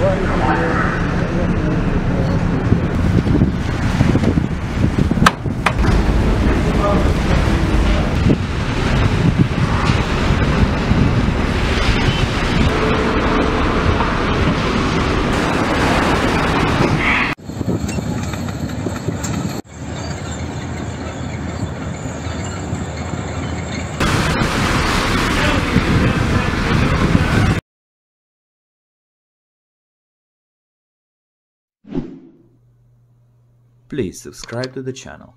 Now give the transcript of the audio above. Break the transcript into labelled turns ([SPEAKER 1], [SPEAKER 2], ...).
[SPEAKER 1] right here. Please subscribe to the channel.